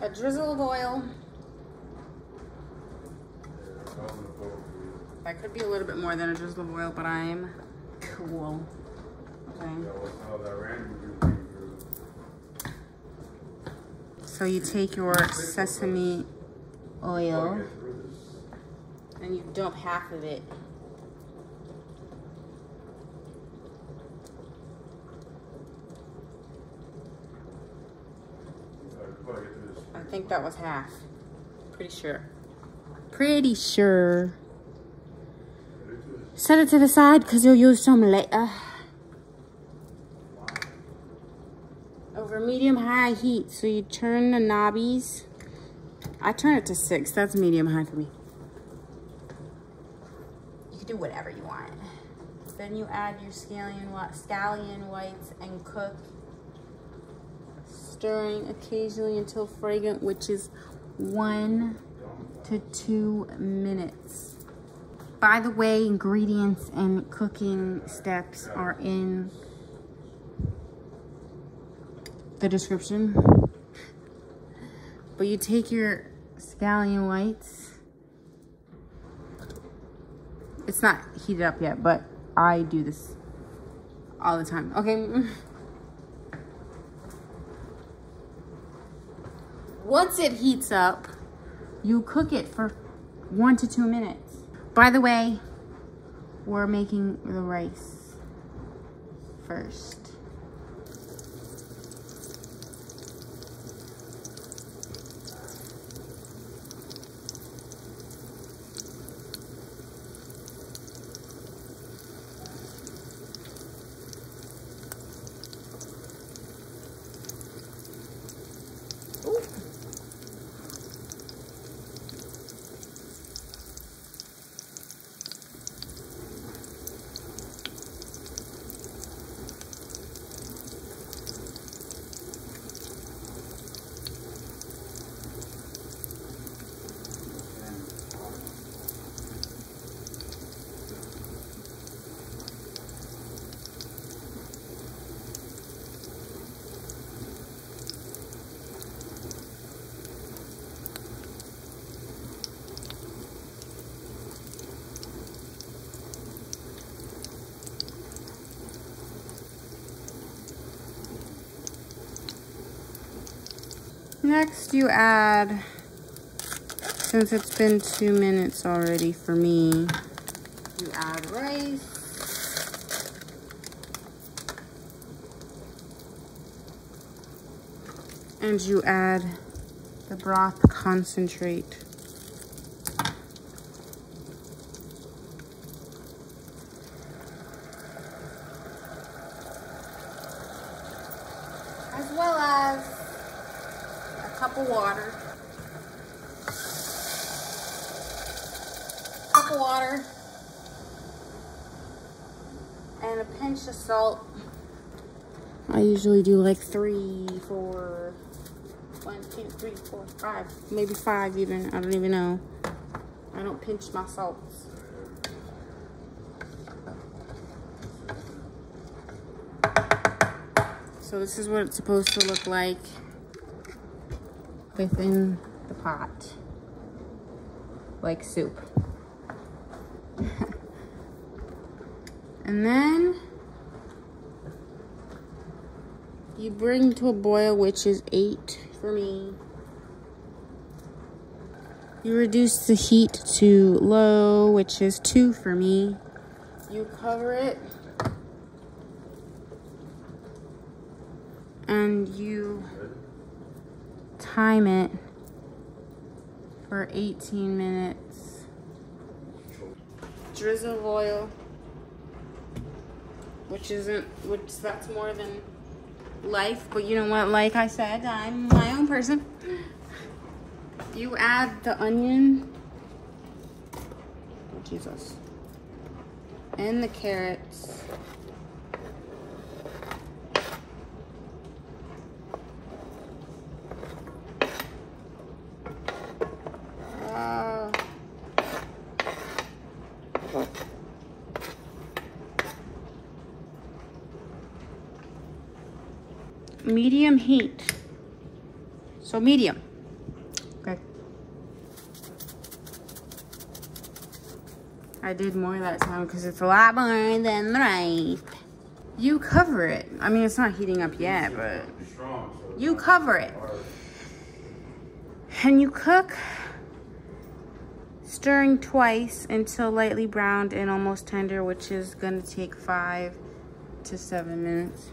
a drizzle of oil. That could be a little bit more than a drizzle of oil, but I'm cool. Okay. So you take your sesame oil and you dump half of it. Think that was half. Pretty sure. Pretty sure. Set it to the side because you'll use some later. Over medium high heat. So you turn the knobbies. I turn it to six. That's medium high for me. You can do whatever you want. Then you add your scallion, scallion whites and cook stirring occasionally until fragrant, which is one to two minutes. By the way, ingredients and cooking steps are in the description. But you take your scallion whites. It's not heated up yet, but I do this all the time. Okay. Once it heats up, you cook it for one to two minutes. By the way, we're making the rice first. Next you add, since it's been two minutes already for me, you add rice. And you add the broth concentrate. As well as cup of water. Cup of water. And a pinch of salt. I usually do like three, four, one, two, three, four, five, maybe five even. I don't even know. I don't pinch my salts. So this is what it's supposed to look like within the pot like soup. and then you bring to a boil, which is eight for me. You reduce the heat to low, which is two for me. You cover it. And you time it for 18 minutes. Drizzle oil, which isn't, which that's more than life, but you know what, like I said, I'm my own person. You add the onion, oh Jesus, and the carrots. medium heat. So medium. Okay. I did more that time because it's a lot more than life. You cover it. I mean, it's not heating up yet, but you cover it. And you cook, stirring twice until lightly browned and almost tender, which is gonna take five to seven minutes.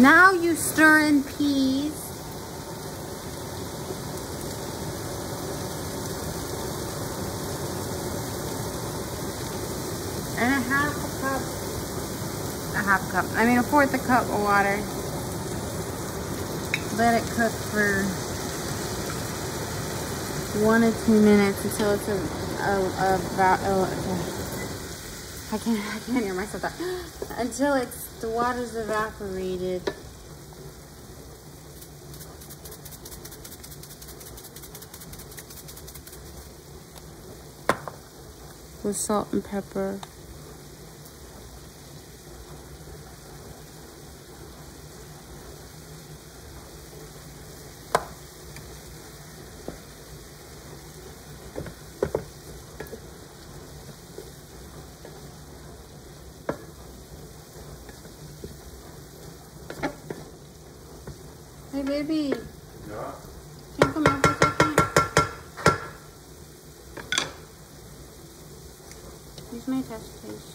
Now you stir in peas. And a half a cup, a half a cup, I mean a fourth a cup of water. Let it cook for one or two minutes until it's a, a, about, I can't, I can't hear myself that. Until it's the water's evaporated. With salt and pepper. Hey, baby. Yeah. Can you come out for a second? Use my test, please.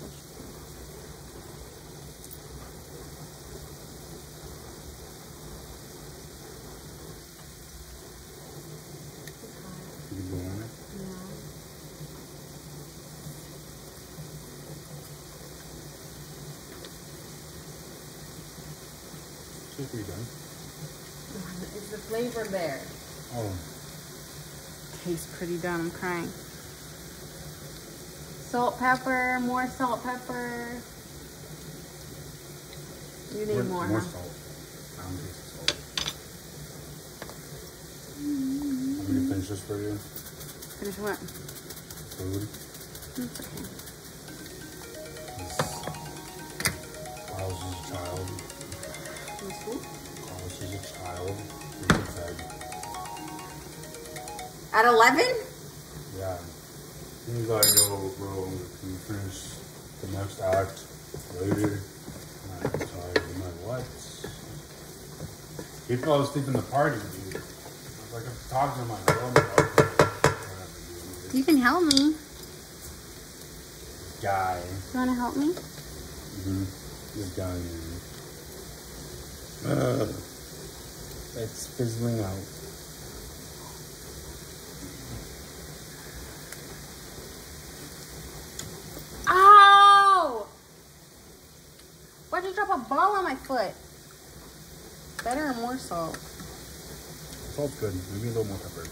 You go on it. Should be done. Is the flavor there? Oh, Tastes pretty done. I'm crying. Salt, pepper, more salt, pepper. You need more, more huh? salt. I don't taste salt. I'm gonna finish this for you. Finish what? Food. That's okay. Miles is a child. This food? Carlos is a child. He's been fed. At 11? Yeah. You gotta go, bro. Can finish the next act later? I'm sorry. I'm like, what? He fell asleep in the party, dude. I was like, I'm talking to my girl. I'm like, okay, whatever, dude. You can help me. Guy. You want to help me? Mm-hmm. This guy, man. Uh, it's fizzling out. Drop a ball on my foot? Better or more salt? Salt's good. Maybe a little more pepper.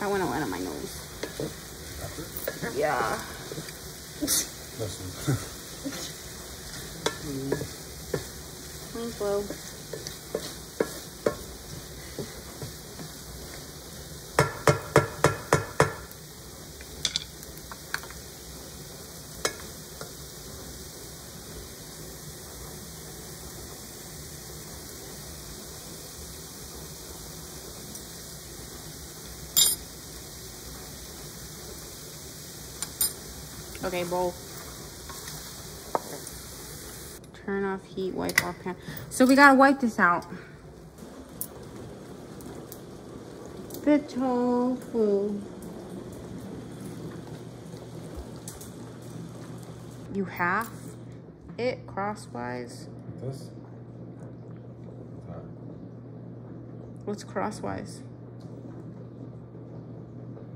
I want to went on my nose. Pepper? Yeah. Listen. Mine's mm. low. Okay, bowl. Turn off heat, wipe off pan. So we gotta wipe this out. The tofu. You half it crosswise. This? What's crosswise?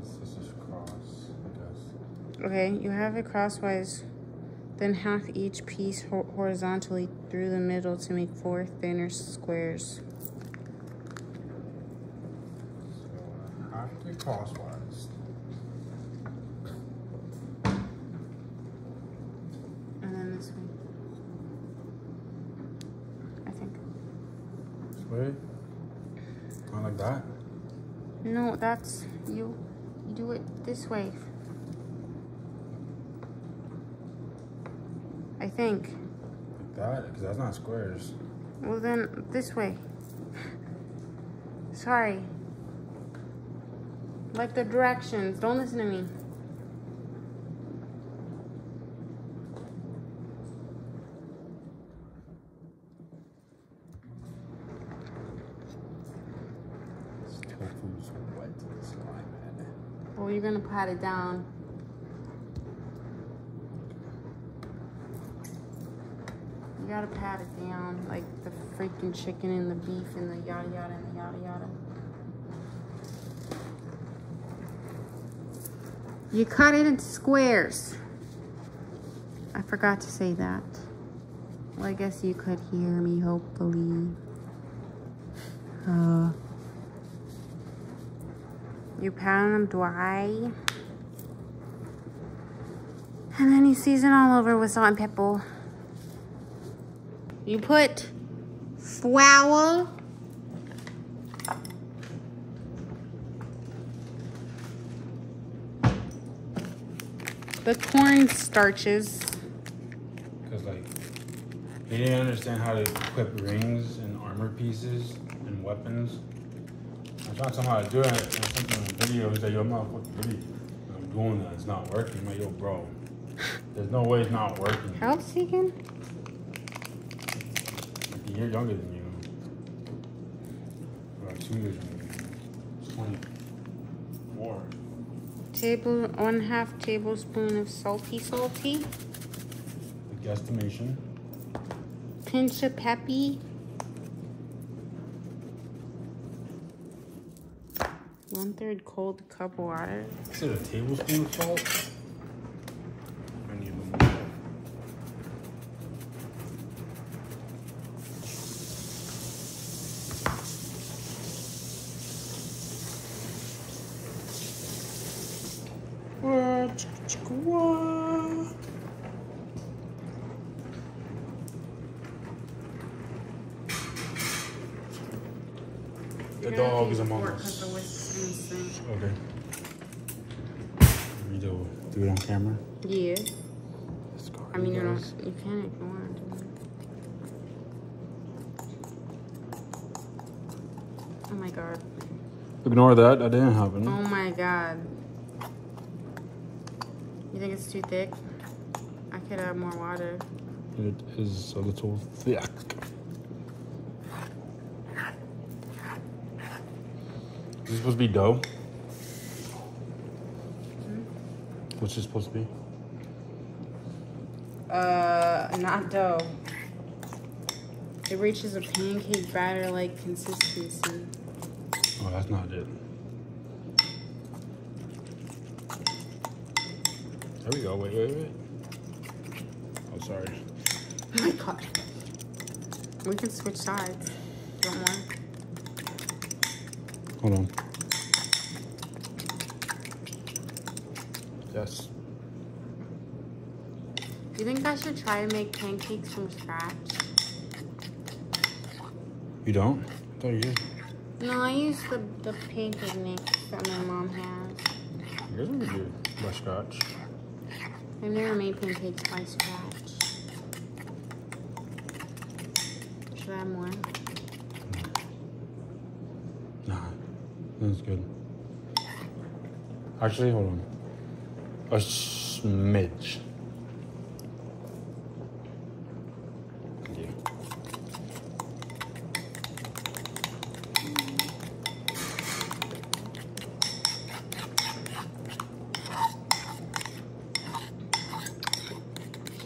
This, this is cross, I guess. Okay, you have it crosswise. Then half each piece ho- horizontally through the middle to make four thinner squares. So, uh, half it crosswise. And then this way. I think. This way? Not like that? No, that's you. You do it this way. Think. Like that? Because that's not squares. Well, then this way. Sorry. Like the directions. Don't listen to me. This tofu's wet. Well, you're gonna pat it down. You gotta pat it down, like the freaking chicken and the beef and the yada yada and the yada yada. You cut it into squares. I forgot to say that. Well, I guess you could hear me, hopefully. Uh, you pound them dry. And then you season all over with salt and pepper. You put flour. The corn starches. Because, like, they didn't understand how to equip rings and armor pieces and weapons. I tried to tell them how to do it. And something in the video. He's like, yo, I'm not fucking. I'm doing that. It's not working. I'm like, yo, bro. There's no way it's not working. How old is he again? Like a year younger than you. Like two years younger than you. 24. Table one half tablespoon of salty salty. The guesstimation. Pinch of peppy. One third cold cup water. Is it a tablespoon of salt? I need a little more. What? Chicka, chicka. The dog is among us. Okay. You do, do it on camera? Yeah. I mean, you don't. does. You can if you want to. Oh my god. Ignore that. That didn't happen. Oh my god. Think it's too thick? I could add more water. It is a little thick. Is this supposed to be dough? What's this supposed to be? Uh, not dough. It reaches a pancake batter like consistency. Oh, that's not it. There we go. Wait, wait, wait. Oh, sorry. Oh my god. We can switch sides. Don't want. Hold on. Yes. Do you think I should try and make pancakes from scratch? You don't? I thought you did. No, I use the, the pancake mix that my mom has. Yours would be good. By scratch. I've never made pancakes by scratch. Should I add more? Nah, that's good. Actually, hold on. A smidge. Yeah.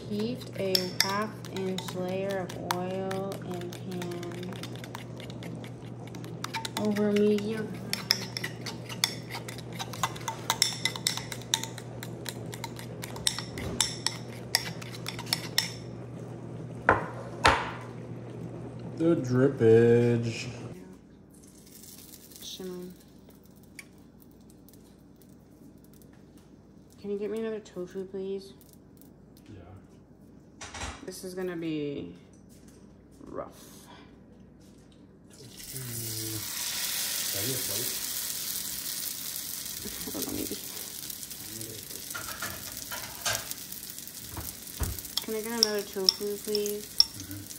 Heat a half inch layer of oil in pan over medium. The drippage. Shimmering. can you get me another tofu, please? Yeah. This is gonna be rough. Tofu. That is right. I don't know, maybe. Can I get another tofu, please? I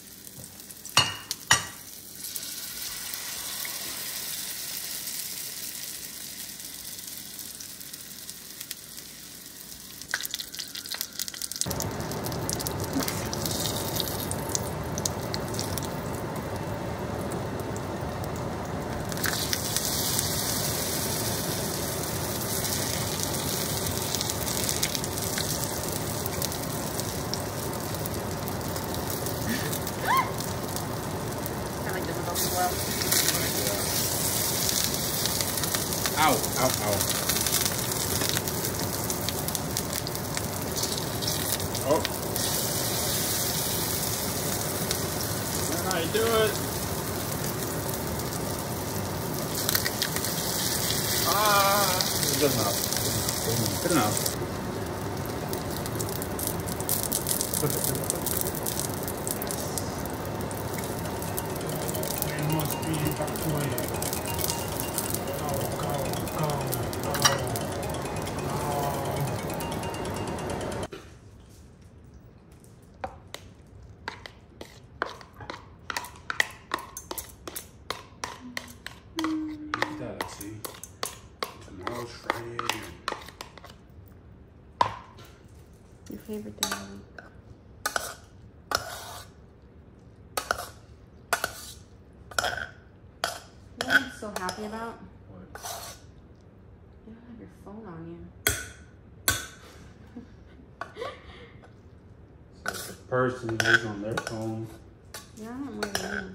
person is on their phone. You're on it more than me.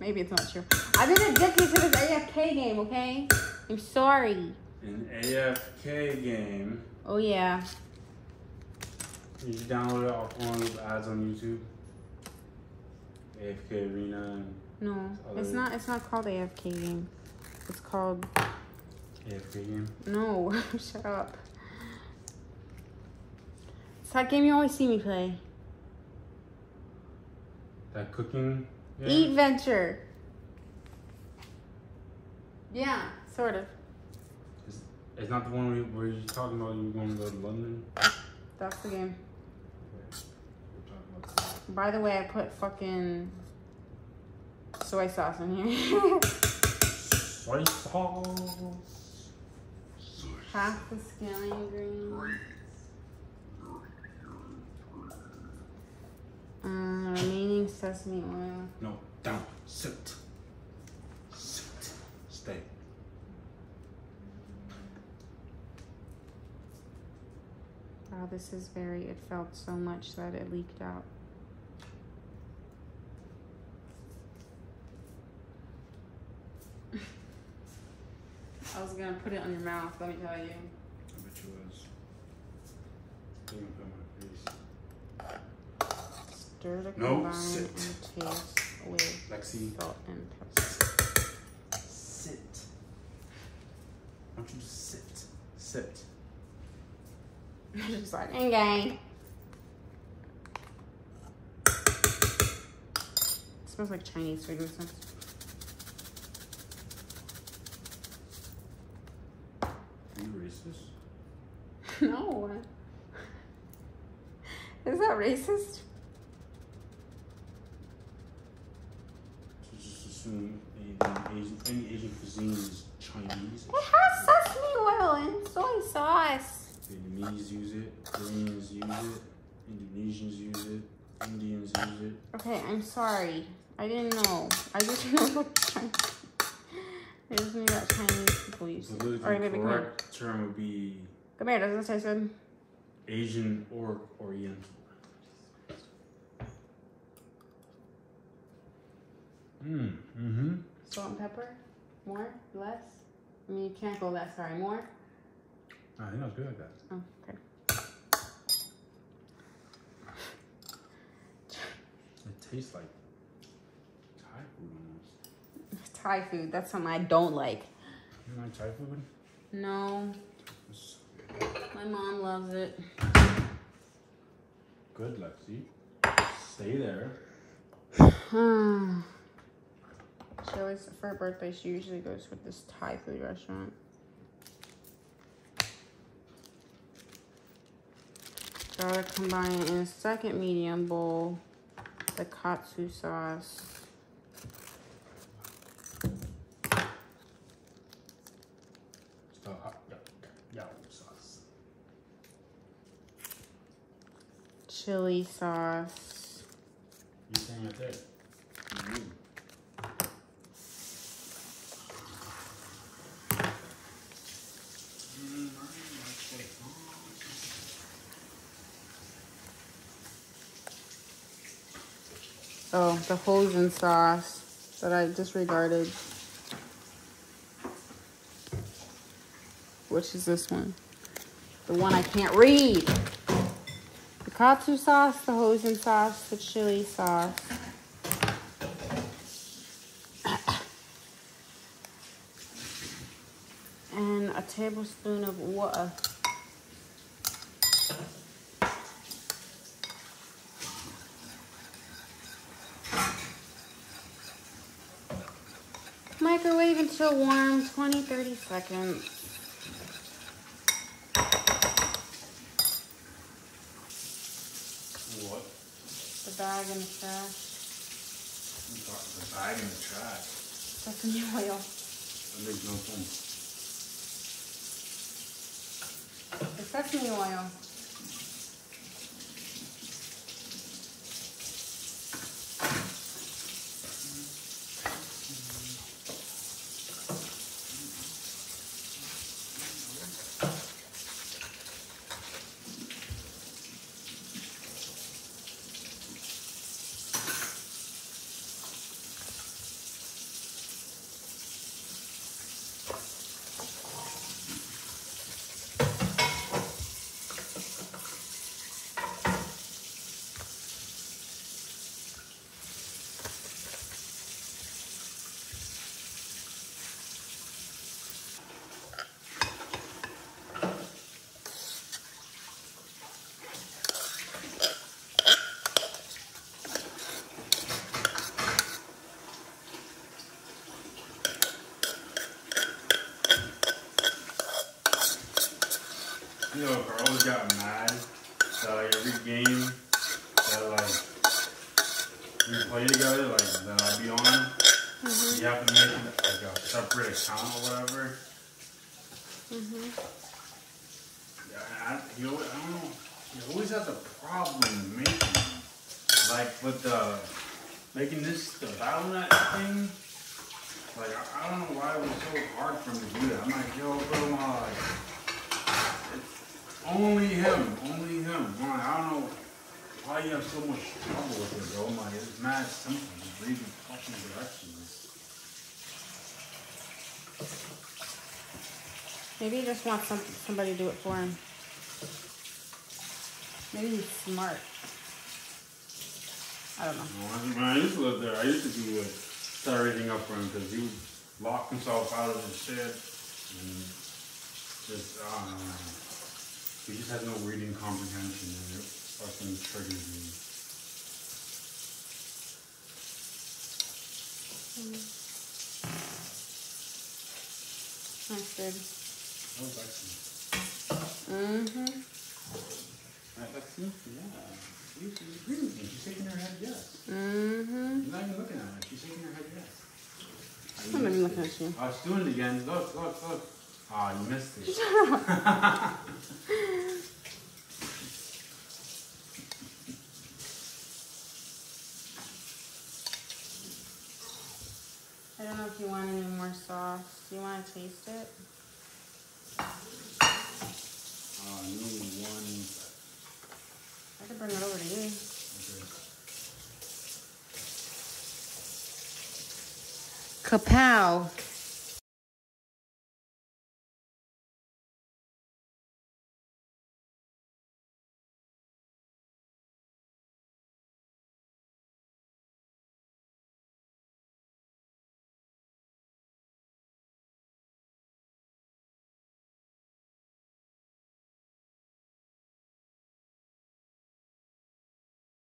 Maybe it's not true. I've been addicted to this AFK game, okay? I'm sorry. An AFK game. Oh yeah. Did you download it off one of those ads on YouTube? AFK Arena and No, it's not. It's not called AFK game. It's called AFK game. no. Shut up. That game you always see me play. That cooking. game? Eatventure. Yeah, sort of. It's, it's not the one where, where you're talking about you going to go to London. That's the game. We're talking about that. By the way, I put fucking soy sauce in here. Soy sauce. Half the scallion green. Um, remaining sesame oil. No, down. Sit. Sit. Stay. Wow, this is very, it felt so much that it leaked out. I was gonna put it on your mouth, let me tell you. I bet you was. Didn't put my face. Stir to No, combine sit. and taste with Lexi. salt and pepper. Sit. Why don't you just sit? Sit. Just like, okay. smells like Chinese food or something. Are you racist? No. Is that racist? So just assume any Asian, any cuisine is Chinese. It has sesame oil and soy sauce. Vietnamese use it, Koreans use it, Indonesians use it, Indians use it. Okay, I'm sorry. I didn't know. I just know that Chinese. I just knew that Chinese people use it. Alright, baby, come correct term would be Come here, doesn't it taste good? Asian or Oriental. Mm, mm-hmm. Salt and pepper? More? Less? I mean, you can't go less. Sorry, more? I think that's good like that. Oh, okay. It tastes like Thai food almost. Thai food. That's something I don't like. You like Thai food? No. My mom loves it. Good, Lexi. Stay there. she always, for her birthday, she usually goes with this Thai food restaurant. Gotta combine in a second medium bowl the katsu sauce. Chili sauce. You saying it there? Mm -hmm. Oh, the Hoisin sauce that I disregarded. Which is this one? The one I can't read. The katsu sauce, the Hoisin sauce, the chili sauce. and a tablespoon of water. Microwave until warm, 20, 30 seconds. What? The bag in the trash. The bag in the trash? Sesame oil. That makes no sense. The sesame oil. You know, girls got mad that like every game that like we play together, like that I'd be on, mm -hmm. you have to make like a separate account or whatever. Mhm. Yeah, I, he always, I don't know. He always has a problem making like with the making this the battle.net thing. Like I, I, don't know why it was so hard for me to do that. I'm like, yo, bro, like only him, only him. Man, I don't know why you have so much trouble with it, bro. My, it's mad simple. Just read the fucking directions. Maybe he just wants some, somebody to do it for him. Maybe he's smart. I don't know. When I used to live there, I used to do it, set everything up for him because he would lock himself out of his shit and just, I don't know. He just has no reading comprehension and it fucking triggers me. Mm. That's good. That was excellent. Mm-hmm. Right, Lexi? Yeah. She, she's agreeing with me. She's shaking her head yes. Mm-hmm. You're not even looking at her. She's shaking her head yes. I'm not even looking at you. I was doing it again. Look, look, look. Ah, oh, you missed it. I don't know if you want any more sauce. Do you want to taste it? Uh, I need one. I can bring it over to you. Okay. Kapow.